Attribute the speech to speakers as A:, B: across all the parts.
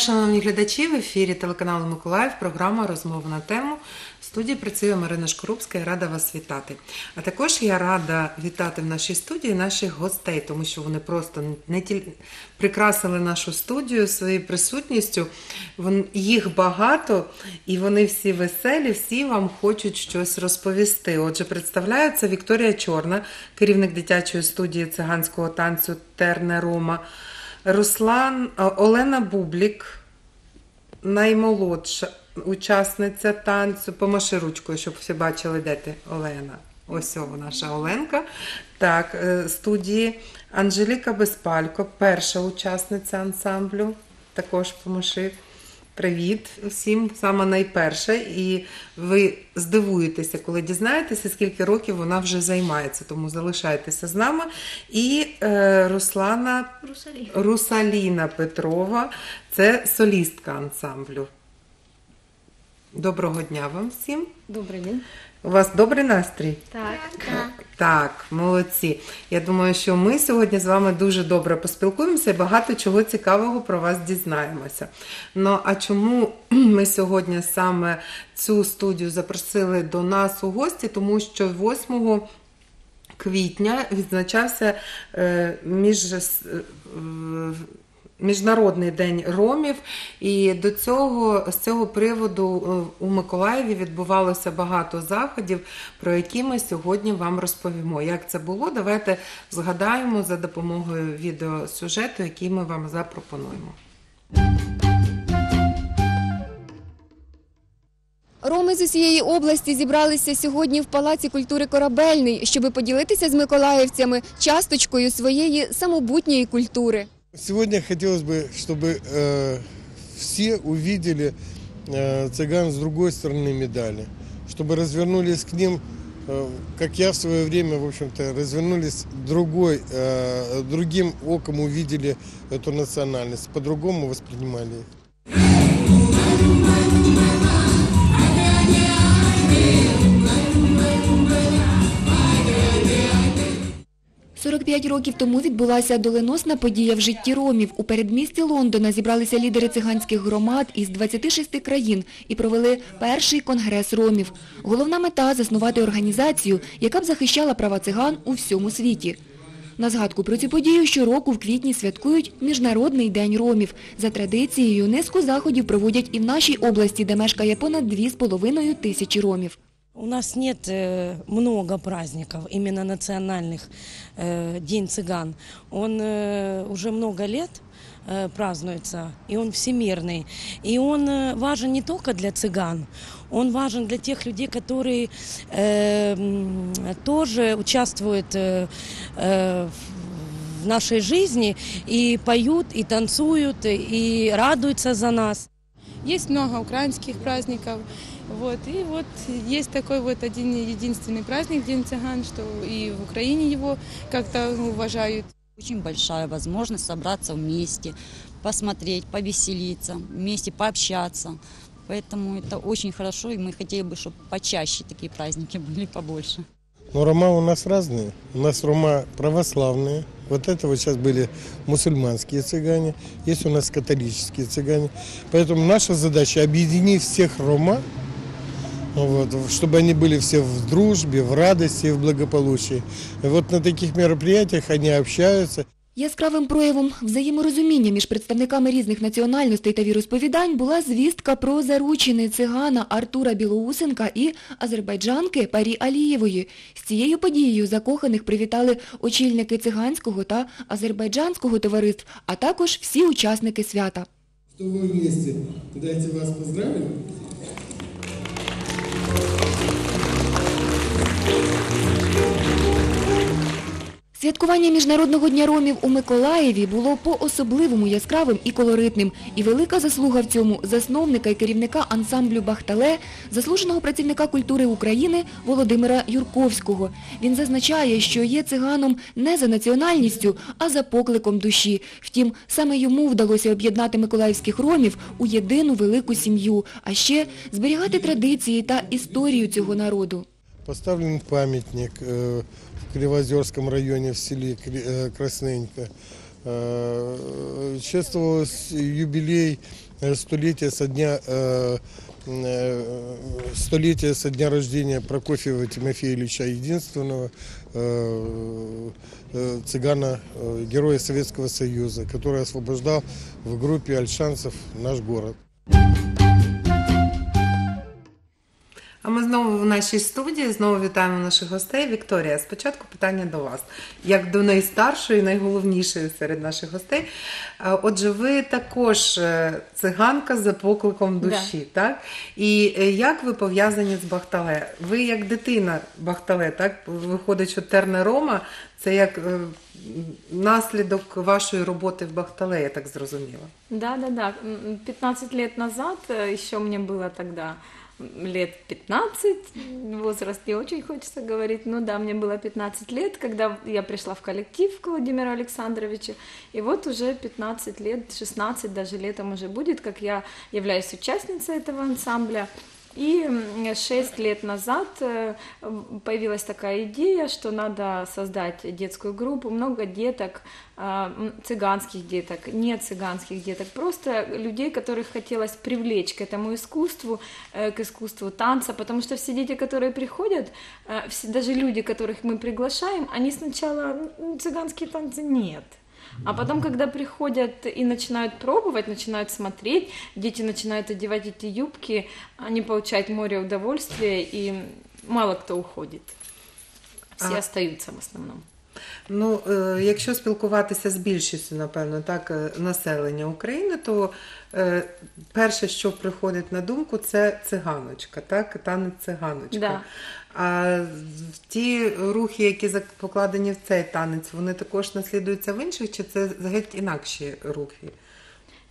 A: Шановні глядачі. В ефірі телеканалу Миколаїв. Програма розмова на тему. В студії працює Марина Шкурупська. Я рада вас вітати. А також я рада вітати в нашій студії наших гостей, тому що вони просто не тільки прикрасили нашу студію своєю присутністю. Їх багато, і вони всі веселі, всі вам хочуть щось розповісти. Отже, представляється Вікторія Чорна, керівник дитячої студії циганського танцю Терне Рома. Руслан Олена Бублік, наймолодша учасниця танцю. Помаши ручкою, щоб всі бачили, де ти Олена. Ось о, наша Оленка. Так, е, студії Анжеліка Безпалько, перша учасниця ансамблю. Також помаши. Привіт всім, саме найперше. І ви здивуєтеся, коли дізнаєтеся, скільки років вона вже займається. Тому залишайтеся з нами. І е, Руслана
B: Русалі.
A: Русаліна Петрова, це солістка ансамблю. Доброго дня вам всім.
B: Добрий день.
A: У вас добрий настрій?
B: Так.
A: Так, молодці. Я думаю, що ми сьогодні з вами дуже добре поспілкуємося і багато чого цікавого про вас дізнаємося. Ну а чому ми сьогодні саме цю студію запросили до нас у гості? Тому що 8 квітня відзначався е, між, е, Міжнародний день ромів, і до цього з цього приводу е, у Миколаєві відбувалося багато заходів, про які ми сьогодні вам розповімо. Як це було? Давайте згадаємо за допомогою відеосюжету, який ми вам запропонуємо.
C: Роми з усієї області зібралися сьогодні в Палаці культури Корабельний, щоб поділитися з миколаївцями часточкою своєї самобутньої культури.
D: Сегодня хотелось бы, чтобы э, все увидели э, цыган с другой стороны медали, чтобы развернулись к ним, э, как я в свое время, в общем-то, развернулись другой, э, другим оком увидели эту национальность, по-другому воспринимали их.
C: 45 років тому відбулася доленосна подія в житті ромів. У передмісті Лондона зібралися лідери циганських громад із 26 країн і провели перший конгрес ромів. Головна мета – заснувати організацію, яка б захищала права циган у всьому світі. На згадку про цю подію щороку в квітні святкують Міжнародний день ромів. За традицією низку заходів проводять і в нашій області, де мешкає понад 2,5 тисячі ромів.
E: У нас нет э, много праздников, именно национальных, э, День цыган. Он э, уже много лет празднуется, и он всемирный. И он важен не только для цыган, он важен для тех людей, которые тоже участвуют э, в нашей жизни и поют, и танцуют, и радуются за нас.
F: Есть много украинских праздников. Вот, и вот есть такой вот один единственный праздник, День цыган, что и в Украине его как-то уважают.
G: Очень большая возможность собраться вместе, посмотреть, повеселиться, вместе пообщаться. Поэтому это очень хорошо, и мы хотели бы, чтобы почаще такие праздники были побольше.
D: Но рома у нас разные. У нас рома православные. Вот это вот сейчас были мусульманские цыгане. Есть у нас католические цыгане. Поэтому наша задача объединить всех рома, вот, чтобы они были все в дружбе, в радости и в благополучии. И вот на таких мероприятиях они общаются.
C: Яскравим проявом взаєморозуміння між представниками різних національностей та віросповідань була звістка про заручини цигана Артура Білоусенка і азербайджанки Парі Алієвої. З цією подією закоханих привітали очільники циганського та азербайджанського товариств, а також всі учасники свята.
D: Что вы вместе. Дайте вас поздравим. フッ。
C: Святкування Міжнародного дня ромів у Миколаєві було по-особливому яскравим і колоритним. І велика заслуга в цьому засновника і керівника ансамблю «Бахтале», заслуженого працівника культури України Володимира Юрковського. Він зазначає, що є циганом не за національністю, а за покликом душі. Втім, саме йому вдалося об'єднати миколаївських ромів у єдину велику сім'ю, а ще зберігати традиції та історію цього народу.
D: Поставлен памятник э, в Кривозерском районе в селе э, Красненько. Э, Чествовалось юбилей столетия со дня столетия со дня рождения Прокофьева Тимофея Ильича Единственного, цыгана, героя Советского Союза, который освобождал в группе альшанцев наш город.
A: А ми знову в нашій студії знову вітаємо наших гостей. Вікторія, спочатку питання до вас, як до найстаршої, найголовнішої серед наших гостей. Е, Отже, ви також е, циганка за покликом душі, так? І е, як ви пов'язані з Бахтале? Ви як дитина Бахтале, так? Виходить, що Терне Рома це як е, наслідок вашої роботи в Бахтале, я так зрозуміла.
B: Да, да, да. М, 15 лет назад, э, еще мне было тогда м, лет 15, возраст не очень хочется говорить, но да, мне было 15 лет, когда я пришла в коллектив к Владимиру Александровичу, и вот уже 15 лет, 16 даже летом уже будет, как я являюсь участницей этого ансамбля. И шесть лет назад э, появилась такая идея, что надо создать детскую группу, много деток, а, цыганских деток, не цыганских деток, просто людей, которых хотелось привлечь к этому искусству, э, к искусству танца, потому что все дети, которые приходят, э, все, даже люди, которых мы приглашаем, они сначала «Ну, цыганские танцы нет. А потом, когда приходят и начинают пробовать, начинают смотреть, дети начинают одевать эти юбки, они получают море удовольствия, и мало кто уходит. Все
A: А-
B: остаются в основном.
A: Ну, е, якщо спілкуватися з більшістю, напевно, так, е, населення України, то е, перше, що приходить на думку, це циганочка, так, танець циганочка.
B: Да.
A: А в- ті рухи, які зак- покладені в цей танець, вони також наслідуються в інших, чи це геть інакші рухи?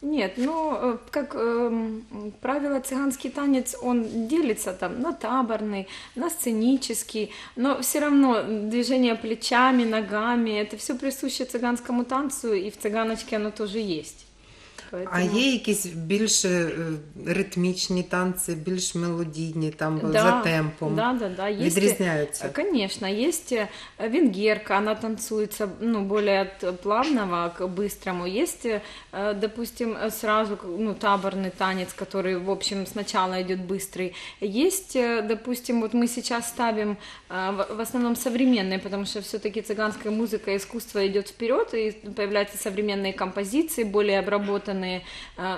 B: Нет, ну, э, как эм, правило, цыганский танец, он делится там на таборный, на сценический, но все равно движение плечами, ногами, это все присуще цыганскому танцу, и в цыганочке оно тоже есть.
A: А
B: Поэтому-
A: є якісь більш е, ритмічні танці, більш мелодійні, там
B: Да,
A: за темпом?
B: Да, да, да. Есть,
A: Відрізняються?
B: э, Конечно, есть э, венгерка, она танцуется ну, более от плавного к быстрому. Есть, э, допустим, э, сразу к- ну, таборный танец, который, в общем, сначала идет быстрый. Есть, э, допустим, вот мы сейчас ставим э, в в основном современные, потому что все-таки цыганская музыка, искусство идет вперед, и появляются современные композиции, более обработанные, э,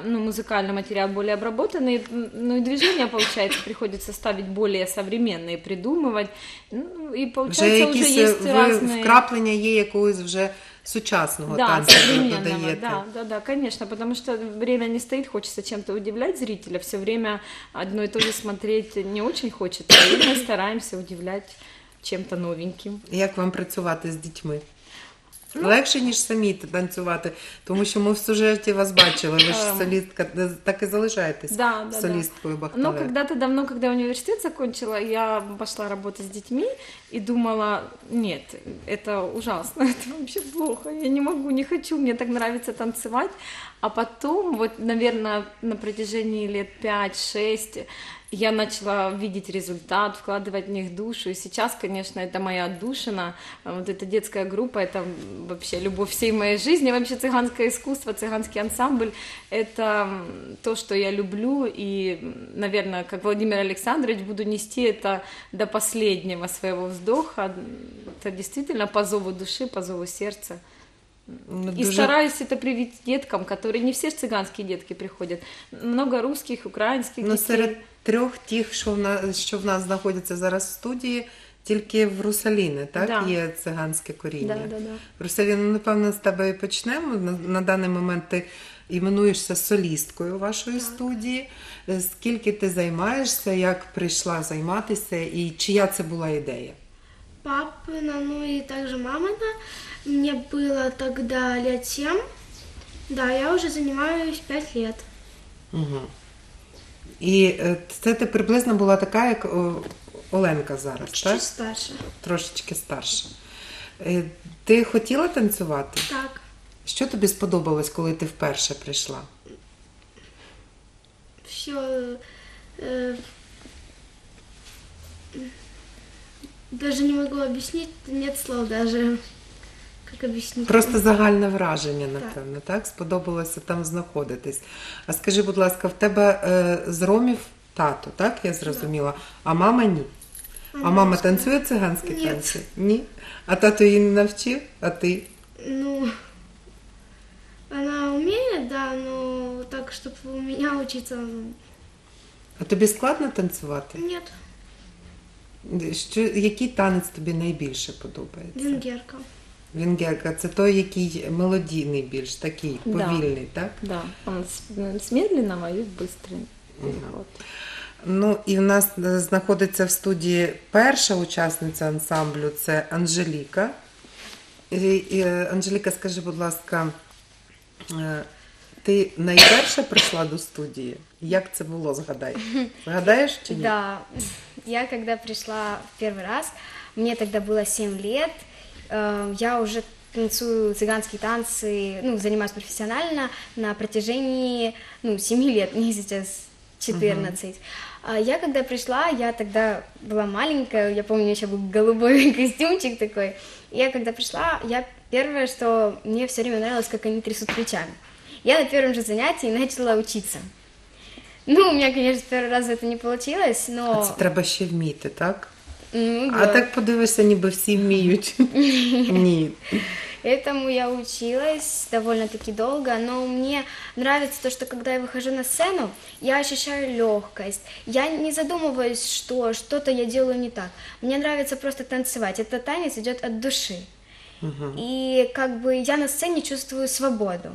B: ну, музыкальный материал более обработанный, м, ну и движения, получается, приходится ставить более современные, придумывать, ну, и
A: Вже
B: получается уже,
A: якісь е,
B: есть
A: ви-
B: разные...
A: вкраплення є якогось вже сучасного
B: Да,
A: танцю, ви
B: современного,
A: додаєте?
B: да, да, да, конечно, потому что время не стоит, хочется чем-то удивлять зрителя, все время одно и то же смотреть не очень хочется, и мы стараемся удивлять чем-то новеньким.
A: Як вам працювати з дітьми?
B: Ну,
A: Легше, ніж самі танцювати, тому що ми в сюжеті вас бачили, ви ж
B: Ем.
A: солістка, так і залишаєтесь
B: Да, да, да.
A: солісткою Бахтале.
B: Но когда-то давно, когда я университет закончила, я пошла работать с детьми и думала, нет, это ужасно, это вообще плохо, я не могу, не хочу, мне так нравится танцевать. А потом, вот, наверное, на протяжении лет 5-6 я начала видеть результат, вкладывать в них душу. И сейчас, конечно, это моя отдушина. А Вот эта детская группа, это вообще любовь всей моей жизни. Вообще цыганское искусство, цыганский ансамбль – это то, что я люблю. И, наверное, как Владимир Александрович, буду нести это до последнего своего вздоха. Это действительно по зову души, по зову сердца.
A: Ну,
B: И
A: дуже-
B: стараюсь это привить деткам, которые не все ж цыганские детки приходят. Много русских, украинских
A: Ну,
B: детей.
A: серед трьох тих, що в нас, що в нас знаходяться зараз в студії, тільки в Русаліни, так,
B: Да.
A: є циганське коріння.
B: Да, да, да.
A: Русаліна, ну, напевно, з тебе і почнемо. На, на даний момент ти іменуєшся солісткою вашої студії. Е, Скільки ти займаєшся, як прийшла займатися і чия це була ідея?
H: папина, ну и также мамина. Мне было тогда лет семь. Да, я уже занимаюсь пять лет.
A: Угу. І е, це ти приблизно була така, як Оленка зараз,
H: Чуть
A: так?
H: старше.
A: Трошечки старша. Е, Ти хотіла танцювати?
H: Так,
A: Що тобі сподобалось, коли ти вперше прийшла?
H: все. даже не могу объяснить, нет слов даже. Как объяснить?
A: Просто загальне враження, напевно, так? Сподобалося там знаходитись. А скажи, будь ласка, в тебе е, з ромів тато, так? Я зрозуміла, а мама ні. А мама танцює циганські
H: Ні.
A: танці? Ні. А тато її не навчив, а ти?
H: Ну, она умеет, да, но так, чтобы у меня учиться, ну,
A: А тобі складно танцювати?
H: нет,
A: Що, який танець тобі найбільше подобається?
H: венгерка.
A: Вінгерка це той, який мелодійний більш, такий
B: Да.
A: повільний, так?
B: Да, он с, с медленного и быстрый. Вот.
A: Ну і в нас е, знаходиться в студії перша учасниця ансамблю це Анжеліка. І, і, е, Анжеліка, скажи, будь ласка, е, ти найперше прийшла до студії? Як це було? Згадай? Згадаєш чи ні?
I: Да, я когда пришла в первый раз, мне тогда было 7 лет, Э, я уже танцую цыганские танцы, ну, занимаюсь профессионально на протяжении, ну, 7 лет, мне сейчас 14. А я когда пришла, я тогда была маленькая, я помню, еще был голубой костюмчик такой. Я когда пришла, я первое, что мне все время нравилось, как они трясут плечами. Я на первом же занятии начала учиться. Ну, у меня, конечно, с первого раза это не получилось,
A: А
I: но...
A: Це треба ще так?
I: Ну,
A: А
I: да.
A: так подивишся, ніби всі вміють. Ні.
I: Этому я училась довольно-таки долго, но мне нравится то, что когда я выхожу на сцену, я ощущаю легкость. Я не задумываюсь, что что-то я делаю не так. Мне нравится просто танцевать. Этот танец идет от души. И как бы я на сцене чувствую свободу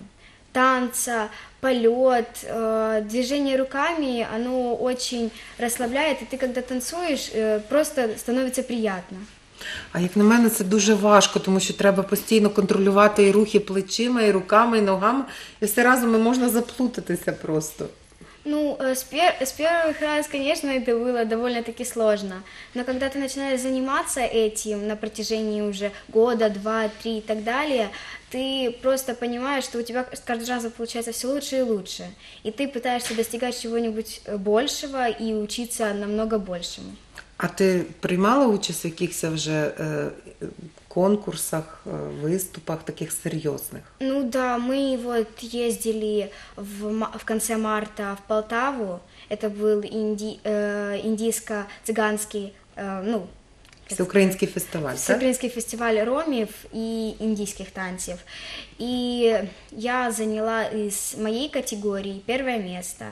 I: танца, полет, э, движение руками, оно очень расслабляет, и ты когда танцуешь, э, просто становится приятно.
A: А як на мене, це дуже важко, тому що треба постійно контролювати і рухи плечима, і руками, і ногами, і все разом і можна заплутатися просто.
I: Ну, э, с, пер- с первых раз, конечно, это было довольно-таки сложно. Но когда ты начинаешь заниматься этим на протяжении уже года, два, три и так далее, ты просто понимаешь, что у тебя с каждым разом получается все лучше и лучше. И ты пытаешься достигать чего-нибудь э, большего и учиться намного большему.
A: А ти приймала участь якихось вже е, конкурсах, е, виступах таких серйозних?
I: Ну да, мы вот ездили в, в конце марта в Полтаву. Это был инди- э, индийско-цыганский, э, ну,
A: Всеукраїнський фестиваль, так?
I: Всеукраинский фестиваль ромев и индийских танцев. И я заняла из моей категории первое место.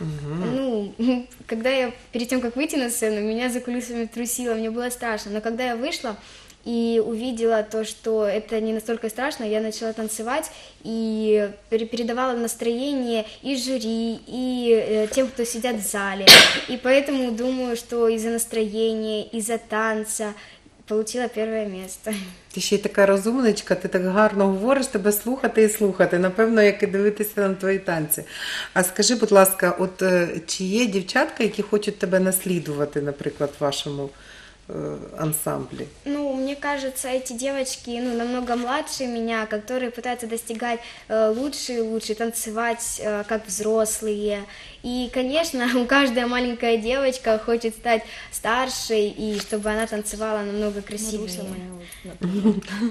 I: Ну, когда я перед тем, как выйти на сцену, меня за кулисами трусило, мне было страшно. Но когда я вышла и увидела то, что это не настолько страшно, я начала танцевать и пере- передавала настроение и жюри, и э, тем, кто сидят в зале. И поэтому думаю, что из-за настроения, из-за танца получила первое место.
A: Ти ще й така розумничка, ти так гарно говориш, тебе слухати і слухати. Напевно, як і дивитися на твої танці. А скажи, будь ласка, от е, чи є дівчатка, які хочуть тебе наслідувати, наприклад, в вашому е, ансамблі?
I: Ну, мне кажется, эти девочки, ну, намного младше меня, которые пытаются достигать э, лучше и лучше, танцевать э, как взрослые. И, конечно, у каждая маленькая девочка хочет стать старшей, и чтобы она танцевала намного красивее.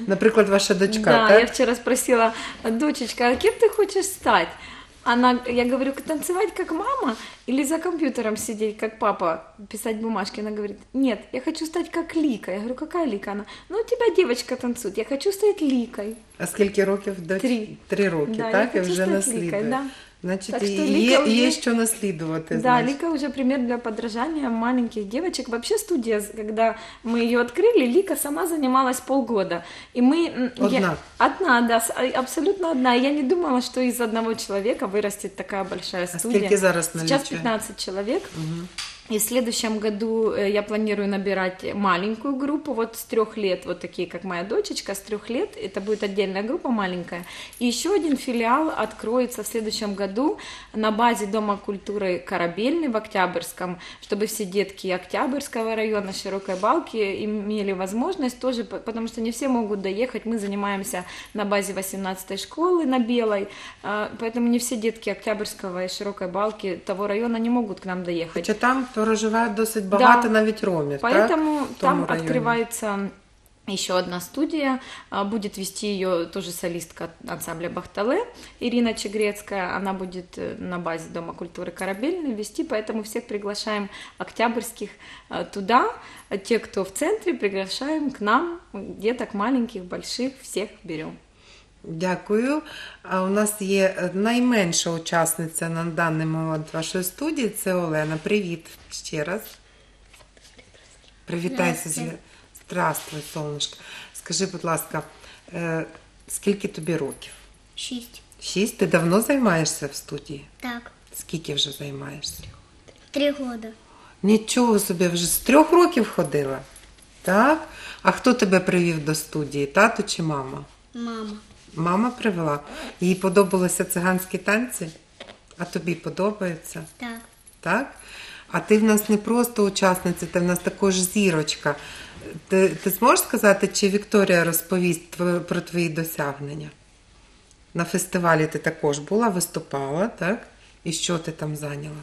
A: Наприклад, ваша дочка,
B: да, я вчера спросила, дочечка, а кем ты хочешь стать? Она, я говорю, танцевать как мама или за компьютером сидеть, как папа, писать бумажки? Она говорит, нет, я хочу стать как Лика. Я говорю, какая Лика? Она, ну у тебя девочка танцует, я хочу стать Ликой.
A: А скільки років дочці?
B: Три.
A: Три роки,
B: Да,
A: так?
B: я
A: І
B: хочу
A: вже
B: стати
A: наслідує.
B: Лікою, да.
A: Значить,
B: Так
A: і
B: що
A: є,
B: Ліка
A: є
B: вже-
A: що наслідувати.
B: Да,
A: значить.
B: Лика уже пример для подражания маленьких девочек. Вообще студия, когда мы ее открыли, Лика сама занималась полгода. И мы... м, я-
A: Одна?
B: одна, да, с- а- абсолютно одна. Я не думала, что из одного человека вырастет такая большая
A: А
B: студия.
A: скільки зараз
B: Сейчас
A: налічує?
B: 15 человек. И в следующем году э, я планирую набирать маленькую группу, вот с трех лет, вот такие, как моя дочечка, с трех лет, это будет отдельная группа маленькая. И еще один филиал откроется в следующем году на базе Дома культуры Корабельный в Октябрьском, чтобы все детки Октябрьского района, Широкой Балки имели возможность тоже, потому что не все могут доехать, мы занимаемся на базе 18 школы на Белой, а, поэтому не все детки Октябрьского и Широкой Балки того района не могут к нам доехать.
A: Хоча там проживає досить багато навіть ромів, так?
B: Поэтому
A: В тому
B: там
A: районі.
B: открывается еще одна студия, а, будет вести ее тоже солистка ансамбля Бахтале Ирина Чегрецкая, она будет э, на базе Дома культуры Корабельный вести, поэтому всех приглашаем октябрьских э, туда, а те, кто в центре, приглашаем к нам, деток маленьких, больших, всех берем.
A: Дякую. А у нас є е, найменша учасниця на даний момент вашої студії. Це Олена. Привіт ще раз. Привітайся з Здравствуй, сонечко. Скажи, будь ласка, е, скільки тобі років?
H: Шесть.
A: Шість? Ти давно займаєшся в студії?
H: Так,
A: Скільки вже займаєшся?
H: три года.
A: Нічого собі, вже з трьох років ходила. Так? А хто тебе привів до студії? Тато чи мама?
H: Мама.
A: Мама привела. Їй подобалися циганські танці? А тобі подобається?
H: Так.
A: Так? А ти в нас не просто учасниця, ти в нас також зірочка. Ти, ти зможеш сказати, чи Вікторія розповість про твої досягнення? На фестивалі ти також була, виступала, так? І що ти там зайняла?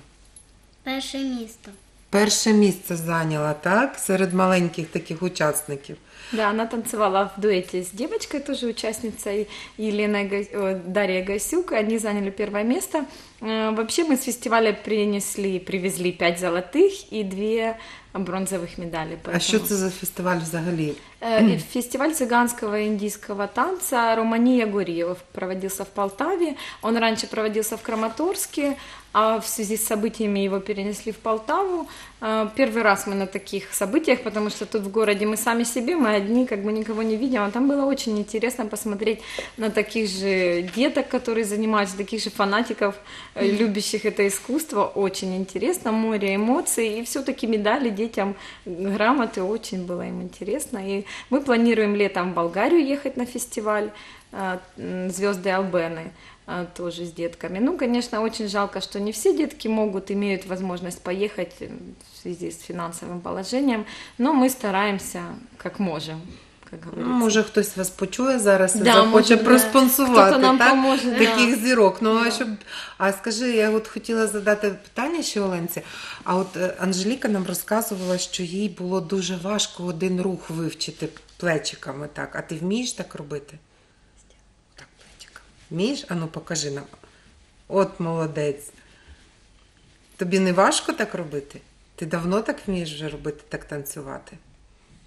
H: Перше місто.
A: Перше місце зайняла, так? Серед маленьких таких учасників.
B: Да, она танцевала в дуэте с девочкой, тоже участницей Еленой Га- э, Дарьей Гасюк. Они заняли первое место. Э, Вообще мы с фестиваля принесли, привезли пять золотых и две бронзовых медали.
A: А що це за фестиваль взагалі?
B: Э, и Фестиваль цыганского и индийского танца «Романия Гурьева» проводился в Полтаве. Он раньше проводился в Краматорске, а в связи с событиями его перенесли в Полтаву. Э, Первый раз мы на таких событиях, потому что тут в городе мы сами себе, мы одни, как бы никого не видим. А там было очень интересно посмотреть на таких же деток, которые занимаются, таких же фанатиков, э, любящих это искусство. Очень интересно, море эмоций. И все-таки медали детям, грамоты, очень было им интересно. И мы планируем летом в Болгарию ехать на фестиваль Звезды Албены а, тоже с детками. Ну, конечно, очень жалко, что не все детки могут, имеют возможность поехать э, в связи с финансовым положением, но мы стараемся как можем, как
A: Ну,
B: говорится.
A: може, хтось вас почує зараз і
B: Да,
A: захоче
B: може, да.
A: проспонсувати
B: Хто-то нам
A: так?
B: поможе, да.
A: таких зірок. Ну, а
B: Да.
A: щоб... а скажи, я от хотіла задати питання ще Оленці. А от е, Анжеліка нам розказувала, що їй було дуже важко один рух вивчити плечиками. Так, а ти вмієш так робити? Вмієш? Ану, покажи нам. От молодець. Тобі не важко так робити? Ти давно так вмієш вже робити, так танцювати?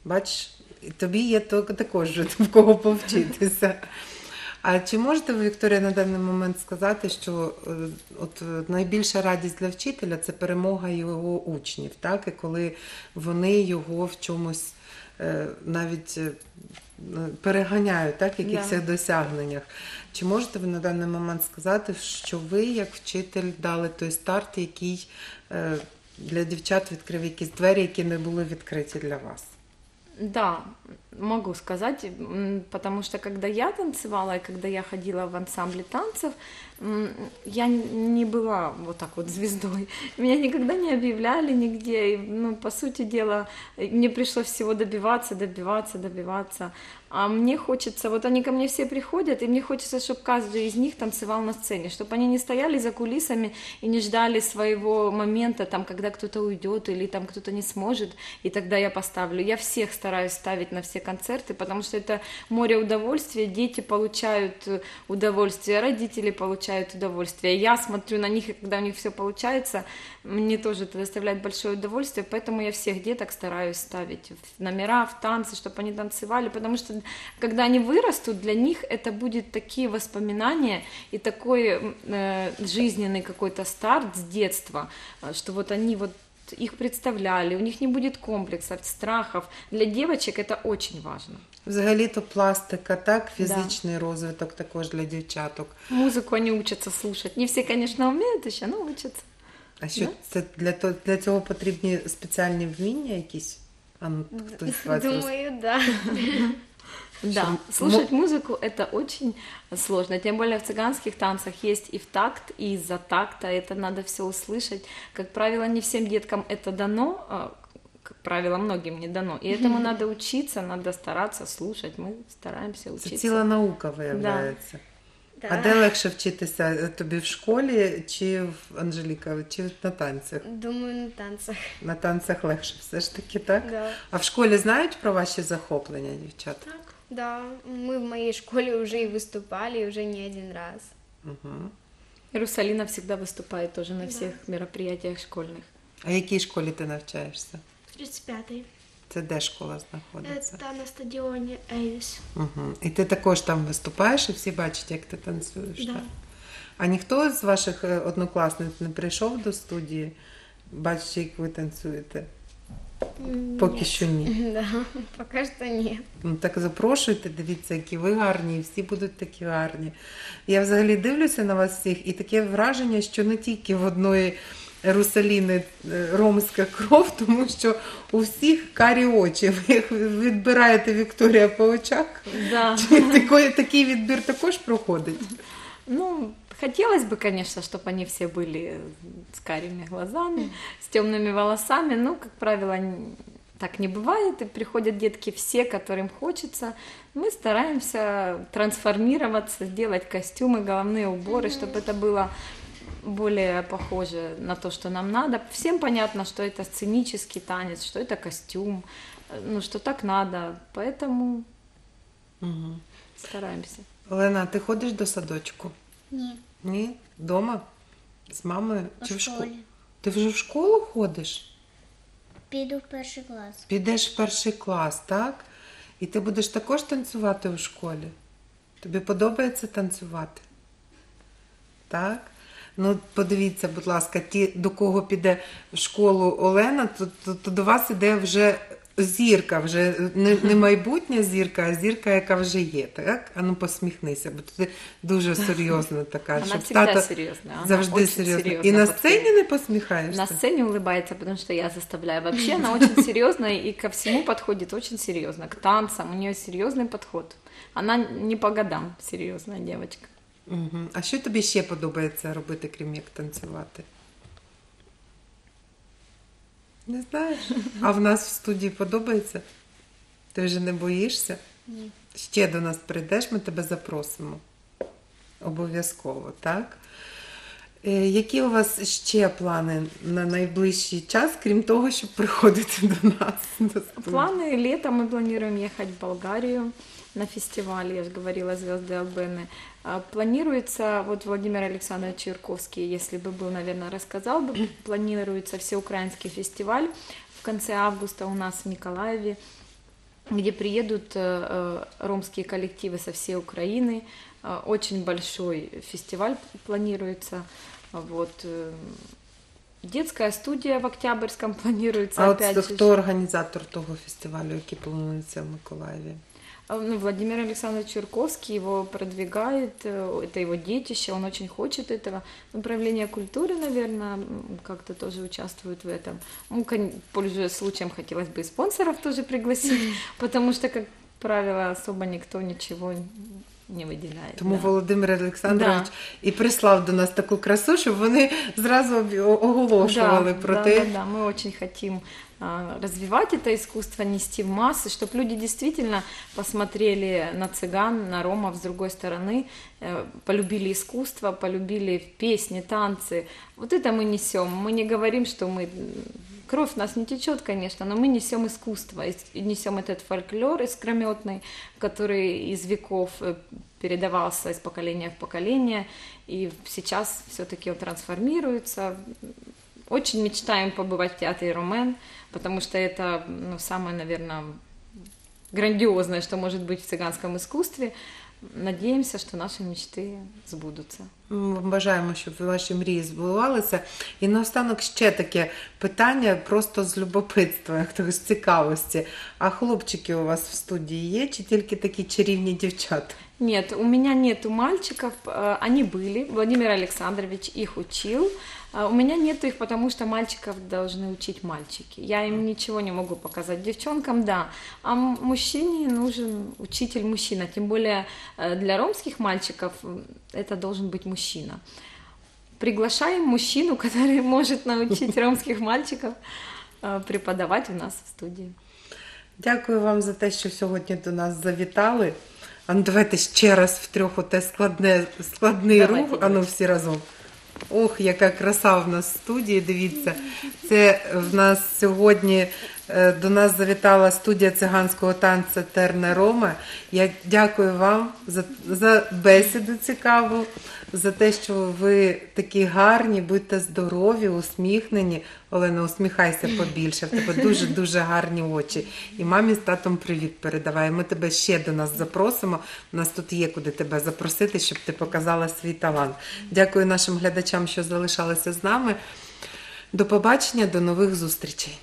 A: Бачиш, тобі є також в кого повчитися. А чи можете ви, Вікторія, на даний момент сказати, що е, от найбільша радість для вчителя це перемога його учнів, так? І коли вони його в чомусь е, навіть е, переганяють, так, в якихось
B: Да.
A: досягненнях. Чи можете ви на даний момент сказати, що ви, як вчитель, дали той старт, який е, для дівчат відкрив якісь двері, які не були відкриті для вас?
B: Да, могу сказать, потому что когда я танцевала и когда я ходила в ансамбле танцев, я не была вот так вот звездой. Меня никогда не объявляли нигде. И, ну, по сути дела, э, мне пришлось всего добиваться, добиваться, добиваться. А мне хочется, вот они ко мне все приходят, и мне хочется, чтобы каждый из них танцевал на сцене, чтобы они не стояли за кулисами и не ждали своего момента, там, когда кто-то уйдет или там кто-то не сможет, и тогда я поставлю. Я всех стараюсь ставить на все концерты, потому что это море удовольствия, дети получают э, удовольствие, родители получают удовольствие. Я смотрю на них, и когда у них все получается, мне тоже это доставляет большое удовольствие, поэтому я всех деток стараюсь ставить в номера, в танцы, чтобы они танцевали, потому что когда они вырастут, для них это будет такие воспоминания и такой э, жизненный какой-то старт с детства, э, что вот они вот их представляли, у них не будет комплексов, страхов. Для девочек это очень важно.
A: Взагалі-то пластика, так, фізичний розвиток також для дівчаток.
B: Музыку они учатся слушать. Не все, конечно, умеют еще, но учатся.
A: А що
B: Да.
A: це для то для цього потрібні спеціальні вміння якісь? А ну, хтось з вас роз-
I: Думаю, да.
B: Да,
A: Что,
B: слушать музыку это очень сложно, тем более в цыганских танцах есть и в такт, и из-за такта, это надо все услышать. Как правило, не всем деткам это дано, а, как правило, многим не дано, и этому надо учиться, надо стараться слушать, мы стараемся
A: Це
B: учиться.
A: ціла наука виявляється. А де легше вчитися Е, тобі в школі чи в Анжеліка, чи на танцях?
I: Думаю, на танцах.
A: На танцях легше все ж таки, так?
I: Да.
A: А в школі знають про ваші захоплення, дівчата?
I: Да, мы в моей школе уже и выступали, и уже не один раз.
A: Угу.
B: И Русалина всегда выступает тоже на всех мероприятиях школьных.
A: А в якій школі ти навчаєшся?
H: 35-й.
A: Це де школа знаходиться?
H: Это на стадионе Эвис.
A: Угу. І ти також там виступаєш, і всі бачать, як ти танцюєш.
H: Да.
A: Так? А ніхто з ваших е, однокласниць не прийшов до студії, бачить, як ви танцюєте? Поки що ні.
I: Да, пока что нет.
A: Ну так запрошуйте, дивіться, які ви гарні, і всі будуть такі гарні. Я взагалі дивлюся на вас всіх, і таке враження, що не тільки в одної Русаліни е, ромська кров, тому що у всіх карі очі. Ви їх відбираєте Вікторія по очах.
B: Да.
A: Чи такий, такий відбір також проходить?
B: Ну, хотелось бы, конечно, чтобы они все были с карими глазами, с темными волосами, но, как правило, так не бывает, и приходят детки все, которым хочется. Мы стараемся трансформироваться, сделать костюмы, головные уборы, чтобы это было более похоже на то, что нам надо. Всем понятно, что это сценический танец, что это костюм, э, ну, что так надо, поэтому
A: Угу.
B: стараемся.
A: Олена, ти ходиш до садочку?
J: Ні,
A: Ні? Дома? З мамою?
J: у
A: Чи в школі?
J: школі.
A: Ти вже в школу ходиш?
J: Піду в перший клас.
A: Підеш в перший клас, так? І ти будеш також танцювати у школі? Тобі подобається танцювати? Так? Ну, подивіться, будь ласка, ті, до кого піде в школу Олена, то, то, то до вас іде вже зірка, вже не, не майбутня зірка, а зірка, яка вже є. Так? А ну посміхнися, бо ти дуже серйозна така.
B: Она
A: щоб
B: всегда
A: тато
B: серьезная. она
A: завжди
B: очень
A: серйозна.
B: серьезно
A: І на
B: подходит.
A: сцені не посміхаєшся?
B: На сцене улыбается, потому что я заставляю. Вообще она очень серьезная и ко всему подходит очень серьезно. К танцам у нее серьезный подход. Она не по годам серьезная девочка.
A: Угу. А що тобі ще подобається робити, крім як танцювати? Не знаєш? А в нас в студії подобається? Ти вже не боїшся?
J: Ні.
A: Ще до нас прийдеш, ми тебе запросимо. Обов'язково, так? Е, Які у вас ще плани на найближчий час, крім того, щоб приходити до нас? До студії?
B: Планы летом мы планируем ехать в Болгарию на фестиваль, я же говорила, «Звезды Албены». А, Планируется, вот Владимир Александрович Юрковский, если бы был, наверное, рассказал бы, планируется всеукраинский фестиваль в конце августа у нас в Николаеве, где приедут э, э, ромские коллективы со всей Украины. Э, Очень большой фестиваль планируется. Вот. э, Детская студия в Октябрьском планируется.
A: А от
B: опять же.
A: хто організатор того фестивалю, який планується в Миколаєві?
B: А, Ну, Владимир Александрович Чурковский его продвигает, э, это его детище, он очень хочет этого. Управление культуры, наверное, м, как-то тоже участвует в этом. Ну, кон- пользуясь случаем, хотелось бы и спонсоров тоже пригласить, потому что, как правило, особо никто ничего не выделяет.
A: Тому
B: да.
A: Володимир Олександрович
B: Да.
A: і прислав до нас таку красу, щоб вони зразу оголошували
B: да,
A: про
B: да,
A: те.
B: Да, да, мы очень хотим а, развивать это искусство, нести в массы, чтобы люди действительно посмотрели на цыган, на ромов с другой стороны, э, полюбили искусство, полюбили песни, танцы. Вот это мы несем. Мы не говорим, что мы кровь в нас не течет, конечно, но мы несем искусство, несем этот фольклор искрометный, который из веков э, передавался из поколения в поколение, и сейчас все-таки он трансформируется. Очень мечтаем побывать в театре Ромен, потому что это ну, самое, наверное, грандиозное, что может быть в цыганском искусстве. Надеемся, що наші мечти збудуться.
A: Ми бажаємо, щоб ваші мрії збувалися. І наостанок ще таке питання просто з любопитства, як то з цікавості. А хлопчики у вас в студії є, чи тільки такі чарівні дівчата?
B: Нет, у меня нету мальчиков, э, они были, Владимир Александрович их учил, А у меня нету их, потому что мальчиков должны учить мальчики. Я им ничего не могу показать. Девчонкам, да. А мужчине нужен учитель-мужчина. Тем более э, для ромских мальчиков это должен быть мужчина. Приглашаем мужчину, который может научить ромских мальчиков э, преподавать у нас в студии.
A: Дякую вам за те, що сьогодні до нас завітали. А ну давайте ще раз втрьох оте складне, складний
G: Давайте,
A: рух. А ну всі разом. Ох, яка краса в нас в студії. Дивіться, це в нас сьогодні е, до нас завітала студія циганського танця Терне Роме. Я дякую вам за, за бесіду цікаву, за те, що ви такі гарні, будьте здорові, усміхнені. Олена, усміхайся побільше. В тебе дуже дуже гарні очі. І мамі з татом привіт передавай. Ми тебе ще до нас запросимо. У нас тут є куди тебе запросити, щоб ти показала свій талант. Дякую нашим глядачам, що залишалися з нами. До побачення, до нових зустрічей.